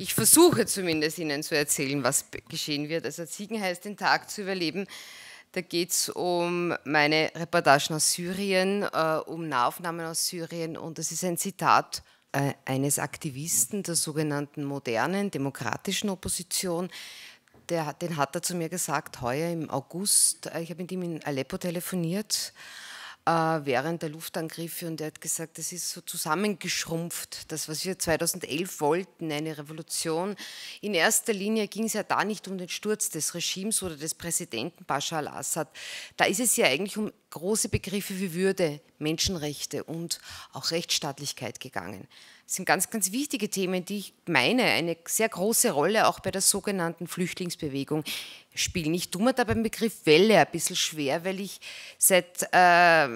Ich versuche zumindest Ihnen zu erzählen, was geschehen wird. Also Siegen heißt, den Tag zu überleben. Da geht es um meine Reportagen aus Syrien, äh, um Nahaufnahmen aus Syrien und das ist ein Zitat äh, eines Aktivisten der sogenannten modernen demokratischen Opposition. Der, den hat er zu mir gesagt, heuer im August, äh, ich habe mit ihm in Aleppo telefoniert während der Luftangriffe und er hat gesagt, das ist so zusammengeschrumpft, das, was wir 2011 wollten, eine Revolution. In erster Linie ging es ja da nicht um den Sturz des Regimes oder des Präsidenten Bashar al-Assad. Da ist es ja eigentlich um große Begriffe wie Würde, Menschenrechte und auch Rechtsstaatlichkeit gegangen. Das sind ganz, ganz wichtige Themen, die ich meine, eine sehr große Rolle auch bei der sogenannten Flüchtlingsbewegung spielen. Ich tue mir da beim Begriff Welle ein bisschen schwer, weil ich seit, äh,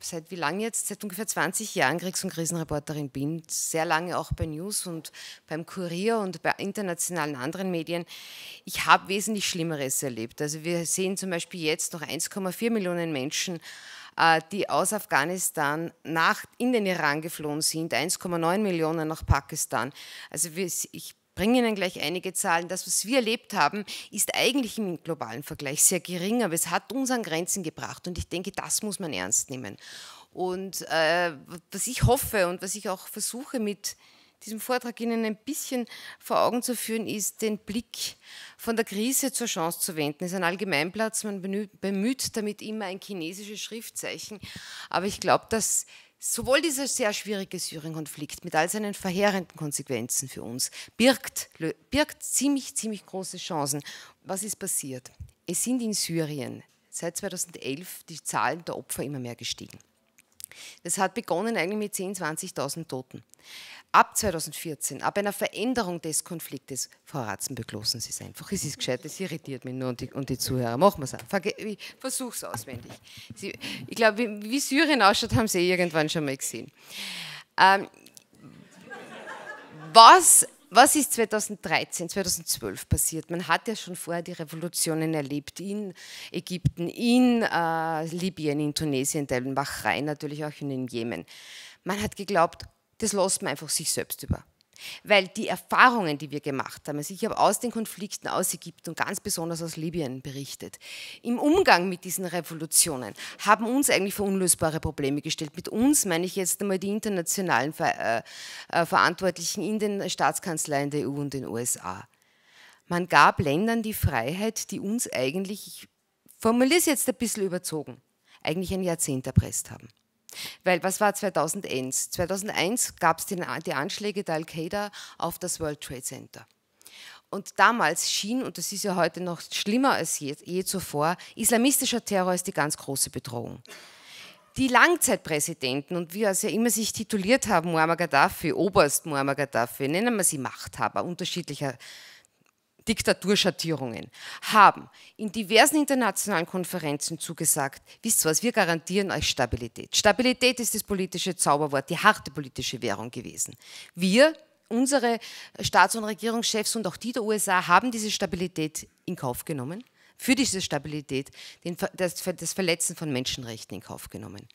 seit wie lange jetzt? Seit ungefähr 20 Jahren Kriegs- und Krisenreporterin bin, sehr lange auch bei News und beim Kurier und bei internationalen anderen Medien. Ich habe wesentlich Schlimmeres erlebt. Also wir sehen zum Beispiel jetzt noch 1,4 Millionen Menschen, die aus Afghanistan nach, in den Iran geflohen sind, 1,9 Millionen nach Pakistan. Also ich bringe Ihnen gleich einige Zahlen. Das, was wir erlebt haben, ist eigentlich im globalen Vergleich sehr gering, aber es hat uns an Grenzen gebracht und ich denke, das muss man ernst nehmen. Und äh, was ich hoffe und was ich auch versuche mit diesem Vortrag Ihnen ein bisschen vor Augen zu führen, ist, den Blick von der Krise zur Chance zu wenden. Das ist ein Allgemeinplatz, man bemüht damit immer ein chinesisches Schriftzeichen. Aber ich glaube, dass sowohl dieser sehr schwierige Syrien-Konflikt mit all seinen verheerenden Konsequenzen für uns birgt, birgt ziemlich, ziemlich große Chancen. Was ist passiert? Es sind in Syrien seit 2011 die Zahlen der Opfer immer mehr gestiegen. Das hat begonnen eigentlich mit 10.000, 20.000 Toten. Ab 2014, ab einer Veränderung des Konfliktes, Frau Ratzenböck, losen Sie es einfach. Es ist gescheit, das irritiert mich nur und die, und die Zuhörer. Machen wir es einfach. Ich versuche es auswendig. Sie, ich glaube, wie, wie, Syrien ausschaut, haben Sie irgendwann schon mal gesehen. Ähm, was was ist 2013, 2012 passiert? Man hat ja schon vorher die Revolutionen erlebt in Ägypten, in äh, Libyen, in Tunesien, in Bahrain, natürlich auch in Jemen. Man hat geglaubt, das lässt man einfach sich selbst über. Weil die Erfahrungen, die wir gemacht haben, also ich habe aus den Konflikten aus Ägypten und ganz besonders aus Libyen berichtet, im Umgang mit diesen Revolutionen haben uns eigentlich vor unlösbare Probleme gestellt. Mit uns meine ich jetzt einmal die internationalen Ver äh, Verantwortlichen in den Staatskanzleien der EU und den USA. Man gab Ländern die Freiheit, die uns eigentlich, ich formuliere es jetzt ein bisschen überzogen, eigentlich ein Jahrzehnt erpresst haben. Weil was war 2001? 2001 gab es die, Anschläge der Al-Qaida auf das World Trade Center. Und damals schien, und das ist ja heute noch schlimmer als je, je zuvor, islamistischer Terror ist die ganz große Bedrohung. Die Langzeitpräsidenten und wie es ja immer sich tituliert haben, Muammar Gaddafi, Oberst Muammar Gaddafi, nennen wir sie Machthaber unterschiedlicher Diktaturschattierungen, haben in diversen internationalen Konferenzen zugesagt, wisst ihr was, wir garantieren euch Stabilität. Stabilität ist das politische Zauberwort, die harte politische Währung gewesen. Wir, unsere Staats- und Regierungschefs und auch die der USA haben diese Stabilität in Kauf genommen, für diese Stabilität das Verletzen von Menschenrechten in Kauf genommen.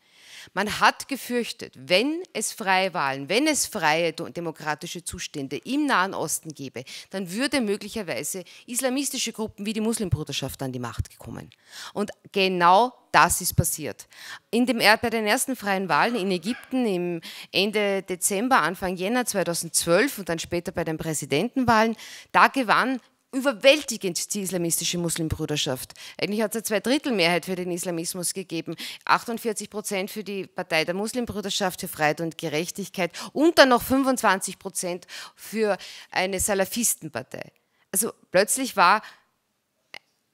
Man hat gefürchtet, wenn es freie Wahlen, wenn es freie demokratische Zustände im Nahen Osten gäbe, dann würde möglicherweise islamistische Gruppen wie die Muslimbruderschaft an die Macht kommen. Und genau das ist passiert. In dem, bei den ersten freien Wahlen in Ägypten im Ende Dezember, Anfang Jänner 2012 und dann später bei den Präsidentenwahlen, da gewann überwältigend die islamistische Muslimbruderschaft. Eigentlich hat es eine Zweidrittelmehrheit für den Islamismus gegeben, 48 Prozent für die Partei der Muslimbruderschaft für Freiheit und Gerechtigkeit und dann noch 25 Prozent für eine Salafistenpartei. Also plötzlich war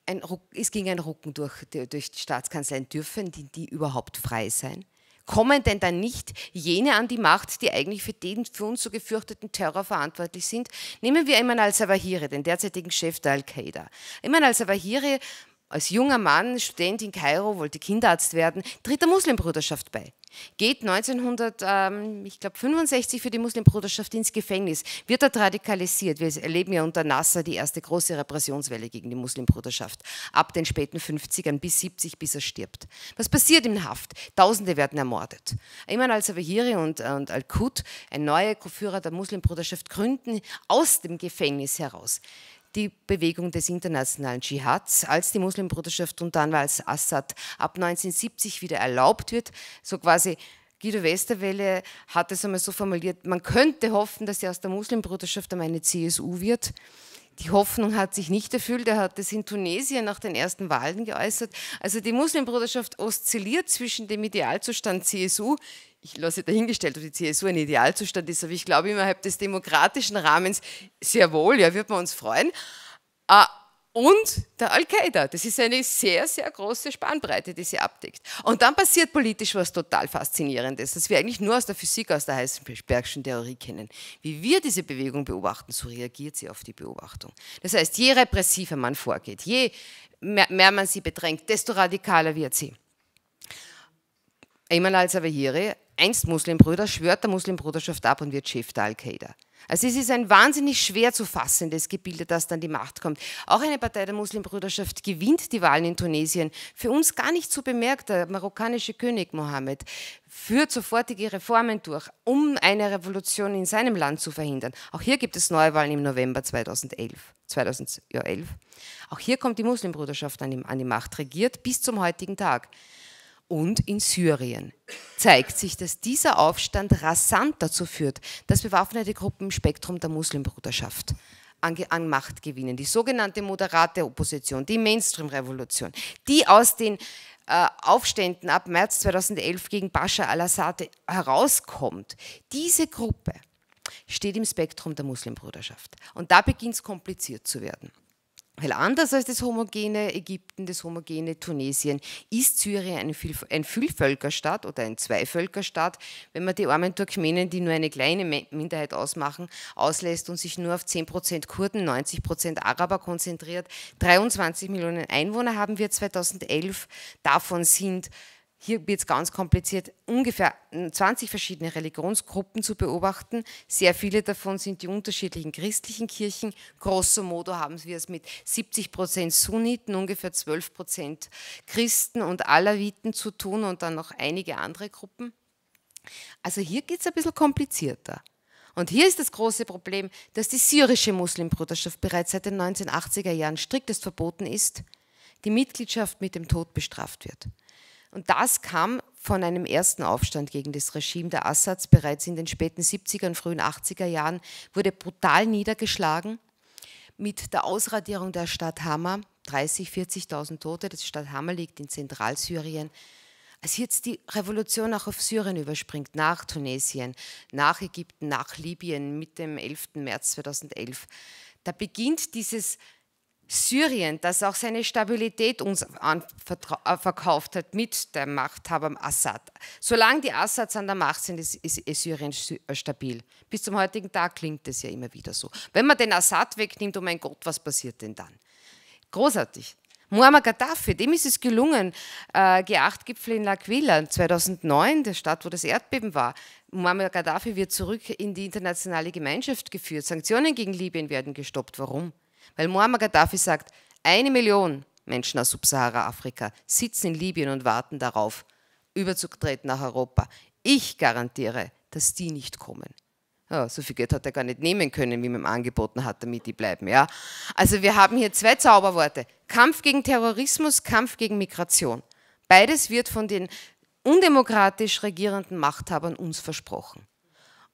ein, es ging ein Rucken durch, durch die Staatskanzleien. Dürfen die, die überhaupt frei sein? Kommen denn dann nicht jene an die Macht, die eigentlich für den für uns so gefürchteten Terror verantwortlich sind? Nehmen wir Ayman al-Zawahiri, den derzeitigen Chef der Al-Qaida. Ayman al-Zawahiri als junger Mann, Student in Kairo, wollte Kinderarzt werden, tritt der Muslimbruderschaft bei. Geht 1965 ähm, für die Muslimbruderschaft ins Gefängnis, wird dort radikalisiert. Wir erleben ja unter Nasser die erste große Repressionswelle gegen die Muslimbruderschaft. Ab den späten 50ern bis 70, bis er stirbt. Was passiert in Haft? Tausende werden ermordet. Ayman al-Zawahiri und, und Al-Qut, ein neuer Führer der Muslimbruderschaft, gründen aus dem Gefängnis heraus die Bewegung des internationalen Dschihads, als die Muslimbruderschaft und dann, als Assad ab 1970 wieder erlaubt wird, so quasi Guido Westerwelle hat es einmal so formuliert, man könnte hoffen, dass sie aus der Muslimbruderschaft einmal eine CSU wird. Die Hoffnung hat sich nicht erfüllt. Er hat es in Tunesien nach den ersten Wahlen geäußert. Also die Muslimbruderschaft oszilliert zwischen dem Idealzustand CSU, ich lasse dahingestellt, ob die CSU ein Idealzustand ist, aber ich glaube, innerhalb des demokratischen Rahmens sehr wohl, ja, wird man uns freuen. Ah, und der Al-Qaida. Das ist eine sehr, sehr große Spannbreite, die sie abdeckt. Und dann passiert politisch was total Faszinierendes, das wir eigentlich nur aus der Physik, aus der Heisenbergschen Theorie kennen. Wie wir diese Bewegung beobachten, so reagiert sie auf die Beobachtung. Das heißt, je repressiver man vorgeht, je mehr, man sie bedrängt, desto radikaler wird sie. Ayman al-Zawahiri einst Muslimbrüder, schwört der Muslimbruderschaft ab und wird Chef der Al-Qaida. Also es ist ein wahnsinnig schwer zu fassendes Gebilde, das dann die Macht kommt. Auch eine Partei der Muslimbrüderschaft gewinnt die Wahlen in Tunesien. Für uns gar nicht so bemerkt, der marokkanische König Mohammed führt sofortige Reformen durch, um eine Revolution in seinem Land zu verhindern. Auch hier gibt es Neuwahlen im November 2011. 2011. Auch hier kommt die Muslimbruderschaft an die Macht, regiert bis zum heutigen Tag und in Syrien zeigt sich, dass dieser Aufstand rasant dazu führt, dass bewaffnete Gruppen im Spektrum der Muslimbruderschaft an, Macht gewinnen. Die sogenannte moderate Opposition, die Mainstream-Revolution, die aus den äh, Aufständen ab März 2011 gegen Bashar al-Assad herauskommt, diese Gruppe steht im Spektrum der Muslimbruderschaft. Und da beginnt es kompliziert zu werden. Weil anders als das homogene Ägypten, das homogene Tunesien, ist Syrien ein, ein Vielvölkerstaat oder ein Zweivölkerstaat, wenn man die armen Turkmenen, die nur eine kleine Minderheit ausmachen, auslässt und sich nur auf 10% Kurden, 90% Araber konzentriert. 23 Millionen Einwohner haben wir 2011, davon sind hier wird es ganz kompliziert, ungefähr 20 verschiedene Religionsgruppen zu beobachten. Sehr viele davon sind die unterschiedlichen christlichen Kirchen. Grosso modo haben wir es mit 70 Prozent Sunniten, ungefähr 12 Prozent Christen und Alawiten zu tun und dann noch einige andere Gruppen. Also hier geht es ein bisschen komplizierter. Und hier ist das große Problem, dass die syrische Muslimbruderschaft bereits seit den 1980er Jahren striktest verboten ist, die Mitgliedschaft mit dem Tod bestraft wird. Und das kam von einem ersten Aufstand gegen das Regime der Assads bereits in den späten 70er und frühen 80er Jahren, wurde brutal niedergeschlagen mit der Ausradierung der Stadt Hama, 30, 40.000 Tote. Die Stadt Hama liegt in Zentralsyrien. Als jetzt die Revolution auch auf Syrien überspringt, nach Tunesien, nach Ägypten, nach Libyen mit dem 11. März 2011, da beginnt dieses Syrien, das auch seine Stabilität uns äh, verkauft hat mit der Machthaber Assad. Solange die Assads an der Macht sind, ist, ist, Syrien äh, stabil. Bis zum heutigen Tag klingt es ja immer wieder so. Wenn man den Assad wegnimmt, oh mein Gott, was passiert denn dann? Großartig. Muammar Gaddafi, dem ist es gelungen, äh, G8-Gipfel in L'Aquila 2009, der Stadt, wo das Erdbeben war. Muammar Gaddafi wird zurück in die internationale Gemeinschaft geführt. Sanktionen gegen Libyen werden gestoppt. Warum? Weil Muammar Gaddafi sagt, eine Million Menschen aus Subsahara-Afrika sitzen in Libyen und warten darauf, überzutreten nach Europa. Ich garantiere, dass die nicht kommen. Ja, so viel Geld hat er gar nicht nehmen können, wie man ihm angeboten hat, damit die bleiben. Ja? Also wir haben hier zwei Zauberworte. Kampf gegen Terrorismus, Kampf gegen Migration. Beides wird von den undemokratisch regierenden Machthabern uns versprochen.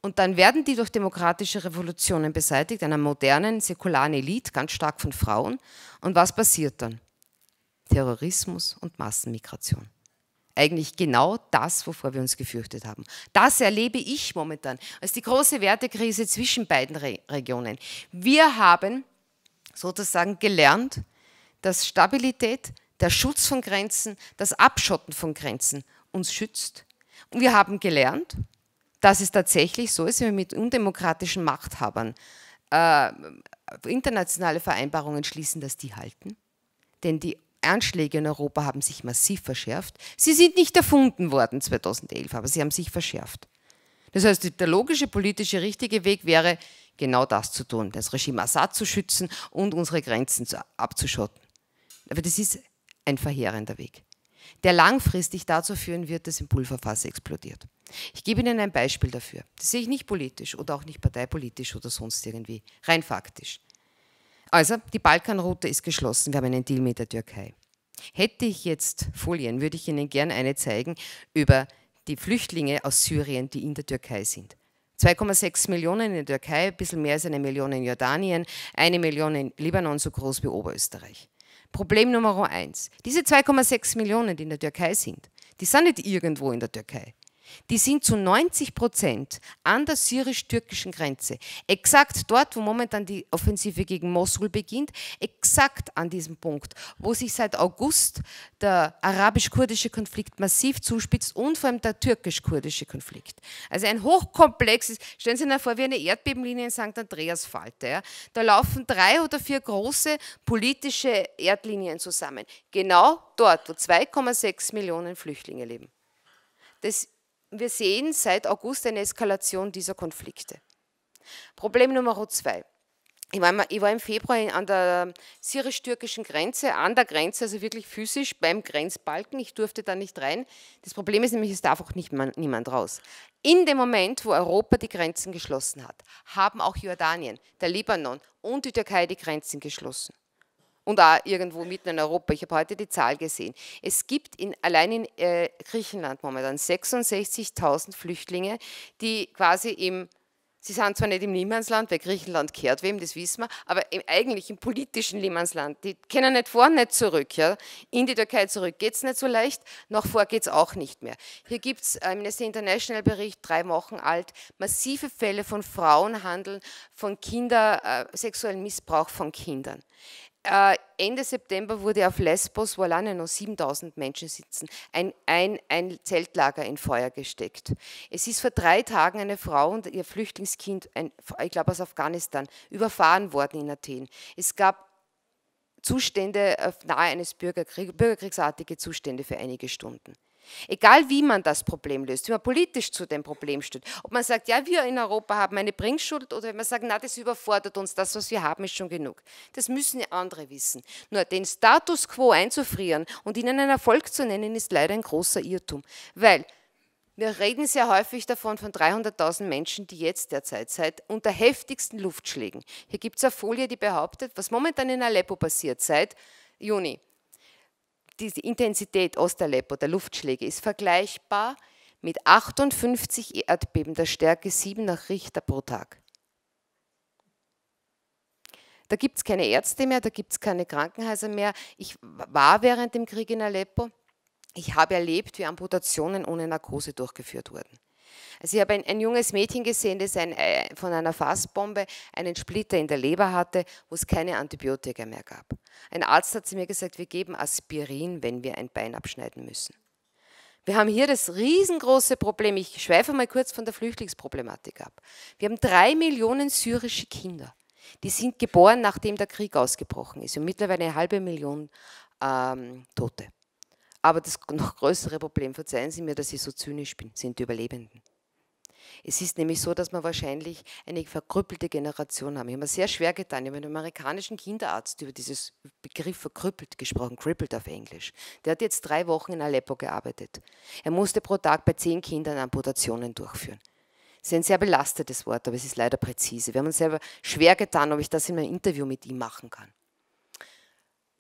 Und dann werden die durch demokratische Revolutionen beseitigt, einer modernen, säkularen Elite, ganz stark von Frauen. Und was passiert dann? Terrorismus und Massenmigration. Eigentlich genau das, wovor wir uns gefürchtet haben. Das erlebe ich momentan als die große Wertekrise zwischen beiden Re Regionen. Wir haben sozusagen gelernt, dass Stabilität, der Schutz von Grenzen, das Abschotten von Grenzen uns schützt. Und wir haben gelernt, dass es tatsächlich so ist, wenn wir mit undemokratischen Machthabern äh, internationale Vereinbarungen schließen, dass die halten. Denn die Anschläge in Europa haben sich massiv verschärft. Sie sind nicht erfunden worden 2011, aber sie haben sich verschärft. Das heißt, der logische politische richtige Weg wäre, genau das zu tun, das Regime Assad zu schützen und unsere Grenzen abzuschotten. Aber das ist ein verheerender Weg, der langfristig dazu führen wird, dass ein Pulverfass explodiert. Ich gebe Ihnen ein Beispiel dafür. Das sehe ich nicht politisch oder auch nicht parteipolitisch oder sonst irgendwie, rein faktisch. Also, die Balkanroute ist geschlossen, wir haben einen Deal mit der Türkei. Hätte ich jetzt Folien, würde ich Ihnen gerne eine zeigen über die Flüchtlinge aus Syrien, die in der Türkei sind. 2,6 Millionen in der Türkei, ein bisschen mehr als eine Million in Jordanien, eine Million in Libanon, so groß wie Oberösterreich. Problem Nummer eins. Diese 2,6 Millionen, die in der Türkei sind, die sind nicht irgendwo in der Türkei die sind zu 90 Prozent an der syrisch-türkischen Grenze. Exakt dort, wo momentan die Offensive gegen Mosul beginnt, exakt an diesem Punkt, wo sich seit August der arabisch-kurdische Konflikt massiv zuspitzt und vor allem der türkisch-kurdische Konflikt. Also ein hochkomplexes, stellen Sie sich vor, wie eine Erdbebenlinie in St. Andreas Falte. Ja. Da laufen drei oder vier große politische Erdlinien zusammen. Genau dort, wo 2,6 Millionen Flüchtlinge leben. Das wir sehen seit August eine Eskalation dieser Konflikte. Problem Nummer zwei. Ich war, im Februar an der syrisch-türkischen Grenze, an der Grenze, also wirklich physisch beim Grenzbalken. Ich durfte da nicht rein. Das Problem ist nämlich, es darf auch nicht niemand raus. In dem Moment, wo Europa die Grenzen geschlossen hat, haben auch Jordanien, der Libanon und die Türkei die Grenzen geschlossen und auch irgendwo mitten in Europa. Ich habe heute die Zahl gesehen. Es gibt in, allein in äh, Griechenland momentan 66.000 Flüchtlinge, die quasi im, sie sind zwar nicht im Niemandsland, weil Griechenland kehrt wem, das wissen wir, aber im, eigentlich im politischen Niemandsland. Die können nicht vor, nicht zurück. Ja. In die Türkei zurück geht es nicht so leicht, nach vor geht es auch nicht mehr. Hier gibt es äh, Amnesty International Bericht, drei Wochen alt, massive Fälle von Frauenhandel, von Kinder, äh, sexuellen Missbrauch von Kindern. Äh, Ende September wurde auf Lesbos, wo alleine noch 7000 Menschen sitzen, ein, ein, ein, Zeltlager in Feuer gesteckt. Es ist vor drei Tagen eine Frau und ihr Flüchtlingskind, ein, ich glaube aus Afghanistan, überfahren worden in Athen. Es gab Zustände äh, nahe eines Bürgerkrieg, bürgerkriegsartige Zustände für einige Stunden. Egal wie man das Problem löst, wie man politisch zu dem Problem steht, ob man sagt, ja, wir in Europa haben eine Bringschuld oder wenn man sagt, na, das überfordert uns, das, was wir haben, ist schon genug. Das müssen andere wissen. Nur den Status quo einzufrieren und ihnen einen Erfolg zu nennen, ist leider ein großer Irrtum, weil wir reden sehr häufig davon, von 300.000 Menschen, die jetzt derzeit seit unter heftigsten Luftschlägen. Hier gibt es eine Folie, die behauptet, was momentan in Aleppo passiert seit Juni die Intensität Ostaleppo, der Luftschläge, ist vergleichbar mit 58 Erdbeben der Stärke 7 nach Richter pro Tag. Da gibt es keine Ärzte mehr, da gibt es keine Krankenhäuser mehr. Ich war während dem Krieg in Aleppo. Ich habe erlebt, wie Amputationen ohne Narkose durchgeführt wurden. Also ich habe ein, ein junges Mädchen gesehen, das ein, äh, von einer Fassbombe einen Splitter in der Leber hatte, wo es keine Antibiotika mehr gab. Ein Arzt hat zu mir gesagt, wir geben Aspirin, wenn wir ein Bein abschneiden müssen. Wir haben hier das riesengroße Problem, ich schweife mal kurz von der Flüchtlingsproblematik ab. Wir haben drei Millionen syrische Kinder. Die sind geboren, nachdem der Krieg ausgebrochen ist und mittlerweile eine halbe Million ähm, Tote. Aber das noch größere Problem, verzeihen Sie mir, dass ich so zynisch bin, sind die Überlebenden. Es ist nämlich so, dass wir wahrscheinlich eine verkrüppelte Generation haben. Ich habe mir sehr schwer getan. Ich habe mit einem amerikanischen Kinderarzt über dieses Begriff verkrüppelt gesprochen, crippled auf Englisch. Der hat jetzt drei Wochen in Aleppo gearbeitet. Er musste pro Tag bei zehn Kindern Amputationen durchführen. Das ist ein sehr belastetes Wort, aber es ist leider präzise. Wir haben uns selber schwer getan, ob ich das in einem Interview mit ihm machen kann.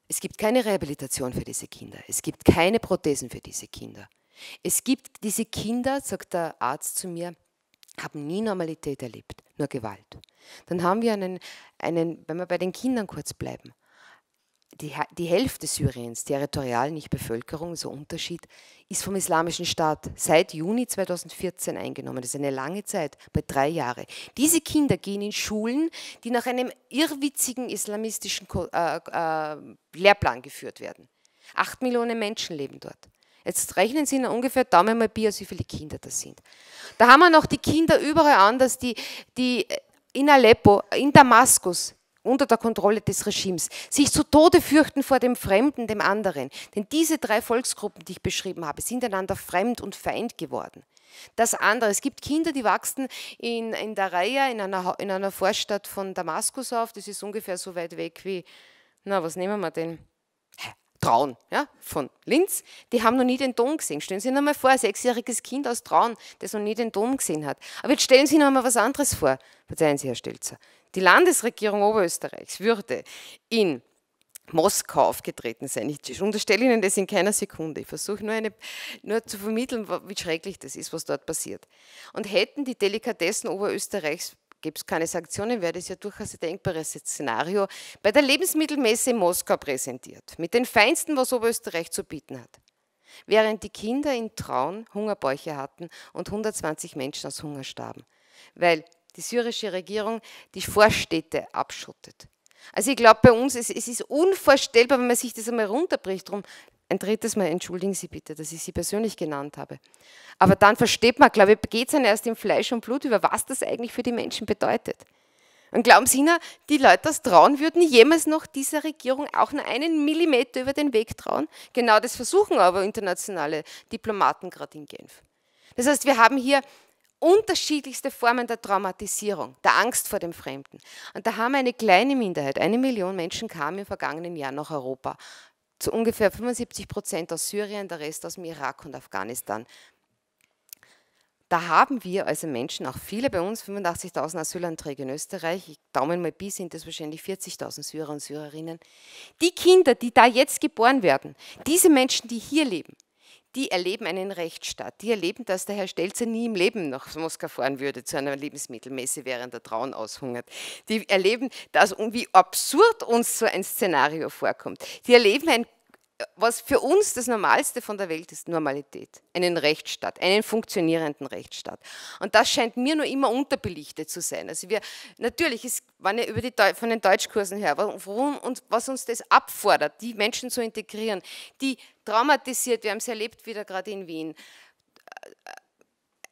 Es gibt keine Rehabilitation für diese Kinder. Es gibt keine Prothesen für diese Kinder. Es gibt diese Kinder, sagt der Arzt zu mir, haben nie Normalität erlebt, nur Gewalt. Dann haben wir einen, einen wenn wir bei den Kindern kurz bleiben, die, die Hälfte Syriens, territorial, nicht Bevölkerung, so Unterschied, ist vom Islamischen Staat seit Juni 2014 eingenommen. Das ist eine lange Zeit, bei drei Jahren. Diese Kinder gehen in Schulen, die nach einem irrwitzigen islamistischen äh, äh, Lehrplan geführt werden. Acht Millionen Menschen leben dort. Jetzt rechnen Sie ungefähr Daumen mal Bier, wie viele Kinder das sind. Da haben wir noch die Kinder überall anders, die, die in Aleppo, in Damaskus unter der Kontrolle des Regimes, sich zu Tode fürchten vor dem Fremden, dem anderen. Denn diese drei Volksgruppen, die ich beschrieben habe, sind einander fremd und feind geworden. Das andere, es gibt Kinder, die wachsen in, in Dareia, in einer, in einer Vorstadt von Damaskus auf, das ist ungefähr so weit weg wie, na, was nehmen wir denn? Traun, ja, von Linz, die haben noch nie den Dom gesehen. Stellen Sie sich einmal vor, ein sechsjähriges Kind aus Traun, das noch nie den Dom gesehen hat. Aber jetzt stellen Sie sich noch einmal was anderes vor. Verzeihen Sie, Herr Stelzer. Die Landesregierung Oberösterreichs würde in Moskau aufgetreten sein. Ich unterstelle Ihnen das in keiner Sekunde. Ich versuche nur, nur zu vermitteln, wie schrecklich das ist, was dort passiert. Und hätten die Delikatessen Oberösterreichs gibt es keine Sanktionen, wäre das ja durchaus ein denkbares Szenario, bei der Lebensmittelmesse in Moskau präsentiert, mit den Feinsten, was Oberösterreich zu bieten hat. Während die Kinder in Traun Hungerbäuche hatten und 120 Menschen aus Hunger starben, weil die syrische Regierung die Vorstädte abschottet. Also ich glaube, bei uns, es, es ist unvorstellbar, wenn man sich das einmal runterbricht. Darum ein drittes Mal entschuldigen Sie bitte, dass ich Sie persönlich genannt habe. Aber dann versteht man, glaube ich, geht es dann erst in Fleisch und Blut über, was das eigentlich für die Menschen bedeutet. Und glauben Sie, na, die Leute das trauen, würden jemals noch dieser Regierung auch nur einen Millimeter über den Weg trauen? Genau das versuchen aber internationale Diplomaten gerade in Genf. Das heißt, wir haben hier unterschiedlichste Formen der Traumatisierung, der Angst vor dem Fremden. Und da haben wir eine kleine Minderheit, eine Million Menschen kamen im vergangenen Jahr nach Europa zu ungefähr 75 Prozent aus Syrien, der Rest aus dem Irak und Afghanistan. Da haben wir also Menschen, auch viele bei uns, 85.000 Asylanträge in Österreich, ich Daumen mal Pi sind das wahrscheinlich 40.000 Syrer und Syrerinnen. Die Kinder, die da jetzt geboren werden, diese Menschen, die hier leben, die erleben einen Rechtsstaat. Die erleben, dass der Herr Stelzer nie im Leben nach Moskau fahren würde zu einer Lebensmittelmesse, während der Traun aushungert. Die erleben, dass wie absurd uns so ein Szenario vorkommt. Die erleben ein was für uns das Normalste von der Welt ist, Normalität. Einen Rechtsstaat, einen funktionierenden Rechtsstaat. Und das scheint mir nur immer unterbelichtet zu sein. Also wir, natürlich, es waren ja über die, von den Deutschkursen her, warum und was uns das abfordert, die Menschen zu integrieren, die traumatisiert, wir haben es erlebt wieder gerade in Wien,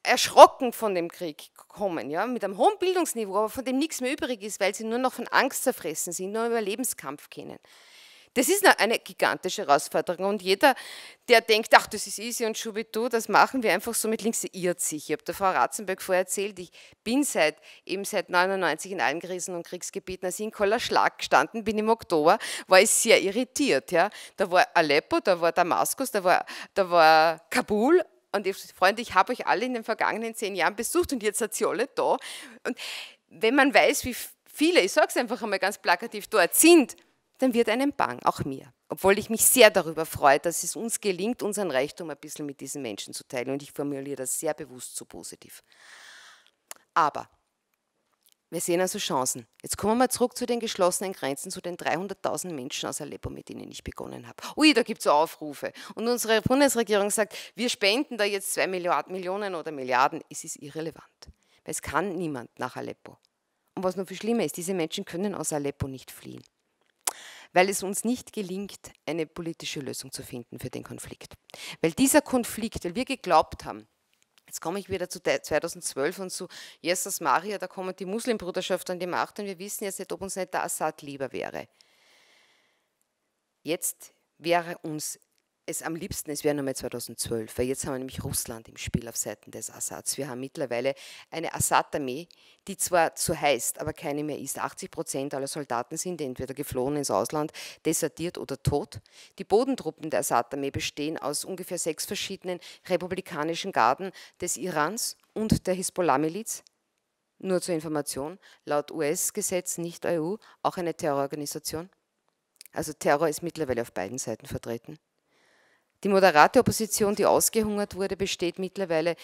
erschrocken von dem Krieg kommen, ja, mit einem hohen Bildungsniveau, aber von dem nichts mehr übrig ist, weil sie nur noch von Angst zerfressen sind, nur Überlebenskampf kennen. Das ist eine gigantische Herausforderung und jeder, der denkt, ach, das ist easy und schubidu, das machen wir einfach so mit links, irrt sich. Ich habe der Frau Ratzenberg vorher erzählt, ich bin seit, eben seit 99 in allen Krisen- und Kriegsgebieten, als ich in Koller Schlag gestanden bin im Oktober, war ich sehr irritiert. Ja. Da war Aleppo, da war Damaskus, da war, da war Kabul und ich, Freunde, ich habe euch alle in den vergangenen zehn Jahren besucht und jetzt seid ihr alle da. Und wenn man weiß, wie viele, ich sage es einfach einmal ganz plakativ, dort sind, dann wird einem bang, auch mir. Obwohl ich mich sehr darüber freue, dass es uns gelingt, unseren Reichtum ein bisschen mit diesen Menschen zu teilen. Und ich formuliere das sehr bewusst so positiv. Aber wir sehen also Chancen. Jetzt kommen wir zurück zu den geschlossenen Grenzen, zu den 300.000 Menschen aus Aleppo, mit denen ich begonnen habe. Ui, da gibt es Aufrufe. Und unsere Bundesregierung sagt, wir spenden da jetzt zwei Millionen oder Milliarden. Es ist irrelevant. Weil es kann niemand nach Aleppo. Und was noch viel schlimmer ist, diese Menschen können aus Aleppo nicht fliehen weil es uns nicht gelingt, eine politische Lösung zu finden für den Konflikt. Weil dieser Konflikt, weil wir geglaubt haben, Jetzt komme ich wieder zu 2012 und zu Jesus Maria, da kommen die Muslimbruderschaft an die Macht und wir wissen jetzt nicht, ob uns nicht der Assad lieber wäre. Jetzt wäre uns es am liebsten, es wäre nochmal 2012, weil jetzt haben wir nämlich Russland im Spiel auf Seiten des Assads. Wir haben mittlerweile eine Assad-Armee, die zwar so heißt, aber keine mehr ist. 80 Prozent aller Soldaten sind entweder geflohen ins Ausland, desertiert oder tot. Die Bodentruppen der Assad-Armee bestehen aus ungefähr sechs verschiedenen republikanischen Garden des Irans und der Hisbollah-Miliz. Nur zur Information, laut US-Gesetz, nicht EU, auch eine Terrororganisation. Also Terror ist mittlerweile auf beiden Seiten vertreten. Die moderate Opposition, die ausgehungert wurde, besteht mittlerweile,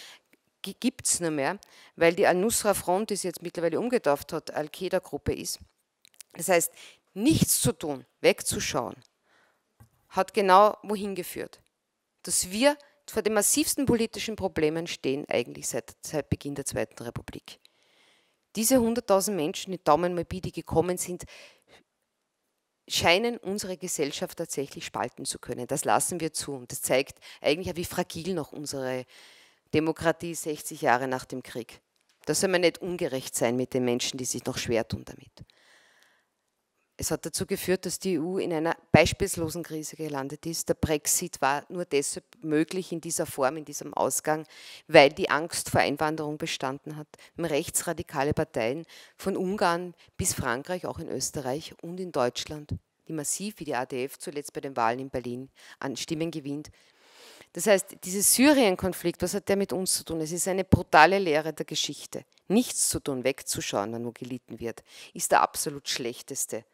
gibt es nur mehr, weil die Al-Nusra-Front, die sich jetzt mittlerweile umgetauft hat, Al-Qaida-Gruppe ist. Das heißt, nichts zu tun, wegzuschauen, hat genau wohin geführt. Dass wir vor den massivsten politischen Problemen stehen, eigentlich seit, seit Beginn der Zweiten Republik. Diese 100.000 Menschen, die Daumen mal die gekommen sind, scheinen unsere Gesellschaft tatsächlich spalten zu können. Das lassen wir zu. Und das zeigt eigentlich, wie fragil noch unsere Demokratie 60 Jahre nach dem Krieg. Da soll man nicht ungerecht sein mit den Menschen, die sich noch schwer tun damit. Es hat dazu geführt, dass die EU in einer beispielslosen Krise gelandet ist. Der Brexit war nur deshalb möglich in dieser Form, in diesem Ausgang, weil die Angst vor Einwanderung bestanden hat. rechtsradikale Parteien von Ungarn bis Frankreich, auch in Österreich und in Deutschland, die massiv wie die ADF zuletzt bei den Wahlen in Berlin an Stimmen gewinnt. Das heißt, dieser Syrien-Konflikt, was hat der mit uns zu tun? Es ist eine brutale Lehre der Geschichte. Nichts zu tun, wegzuschauen, wenn nur gelitten wird, ist der absolut schlechteste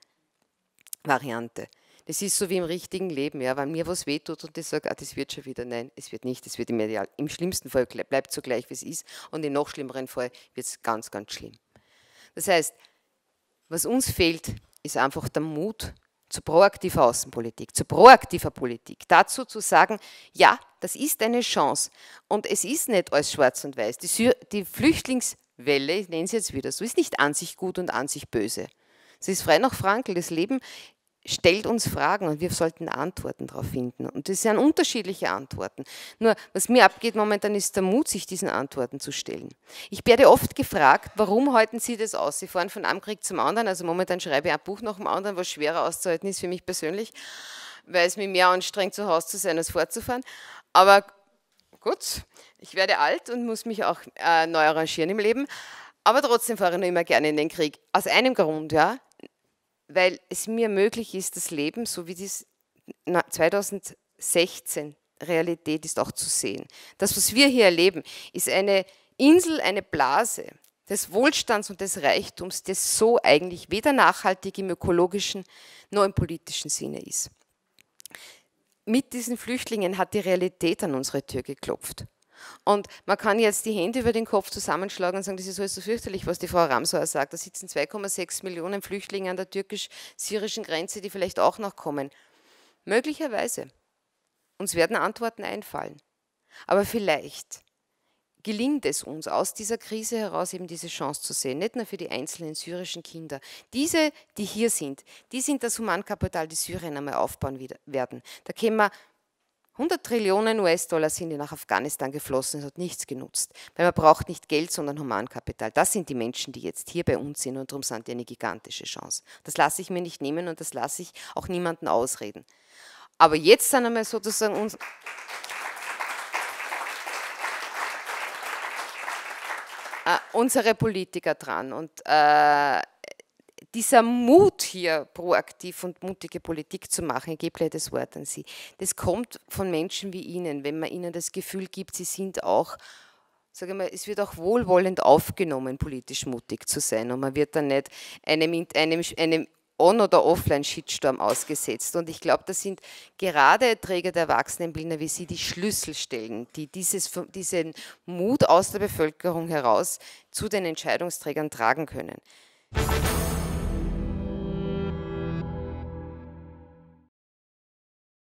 Variante. Das ist so wie im richtigen Leben, ja, wenn mir was wehtut und ich sage, ah, das wird schon wieder, nein, es wird nicht, es wird im, Ideal, im schlimmsten Fall bleibt so gleich, wie es ist und im noch schlimmeren Fall wird es ganz, ganz schlimm. Das heißt, was uns fehlt, ist einfach der Mut zu proaktiver Außenpolitik, zu proaktiver Politik, dazu zu sagen, ja, das ist eine Chance und es ist nicht alles schwarz und weiß. Die, die Flüchtlingswelle, ich nenne es jetzt wieder so, ist nicht an sich gut und an sich böse. Es ist frei nach Frankel, das Leben stellt uns Fragen und wir sollten Antworten darauf finden. Und das sind unterschiedliche Antworten. Nur, was mir abgeht momentan, ist der Mut, sich diesen Antworten zu stellen. Ich werde oft gefragt, warum halten Sie das aus? Sie fahren von einem Krieg zum anderen. Also momentan schreibe ich ein Buch nach dem anderen, was schwerer auszuhalten ist für mich persönlich, weil es mir mehr anstrengt, zu Hause zu sein, als fortzufahren. Aber gut, ich werde alt und muss mich auch äh, neu arrangieren im Leben. Aber trotzdem fahre ich noch immer gerne in den Krieg. Aus einem Grund, ja weil es mir möglich ist, das Leben, so wie dies 2016 Realität ist, auch zu sehen. Das, was wir hier erleben, ist eine Insel, eine Blase des Wohlstands und des Reichtums, das so eigentlich weder nachhaltig im ökologischen noch im politischen Sinne ist. Mit diesen Flüchtlingen hat die Realität an unsere Tür geklopft. Und man kann jetzt die Hände über den Kopf zusammenschlagen und sagen, das ist alles so fürchterlich, was die Frau Ramsauer sagt. Da sitzen 2,6 Millionen Flüchtlinge an der türkisch-syrischen Grenze, die vielleicht auch noch kommen. Möglicherweise. Uns werden Antworten einfallen. Aber vielleicht gelingt es uns, aus dieser Krise heraus eben diese Chance zu sehen, nicht nur für die einzelnen syrischen Kinder. Diese, die hier sind, die sind das Humankapital, die Syrien einmal aufbauen werden. Da können wir 100 Trillionen US-Dollar sind nach Afghanistan geflossen, es hat nichts genutzt. Weil man braucht nicht Geld, sondern Humankapital. Das sind die Menschen, die jetzt hier bei uns sind und darum sind die eine gigantische Chance. Das lasse ich mir nicht nehmen und das lasse ich auch niemanden ausreden. Aber jetzt sind einmal sozusagen uns... Uh, unsere Politiker dran. Und uh, dieser Mut hier proaktiv und mutige Politik zu machen, ich gebe gleich das Wort an Sie, das kommt von Menschen wie Ihnen, wenn man ihnen das Gefühl gibt, sie sind auch, sage mal, es wird auch wohlwollend aufgenommen, politisch mutig zu sein und man wird dann nicht einem, einem, einem On- oder Offline-Shitstorm ausgesetzt. Und ich glaube, das sind gerade Träger der Erwachsenenbildner wie Sie die Schlüsselstellen, die dieses, diesen Mut aus der Bevölkerung heraus zu den Entscheidungsträgern tragen können.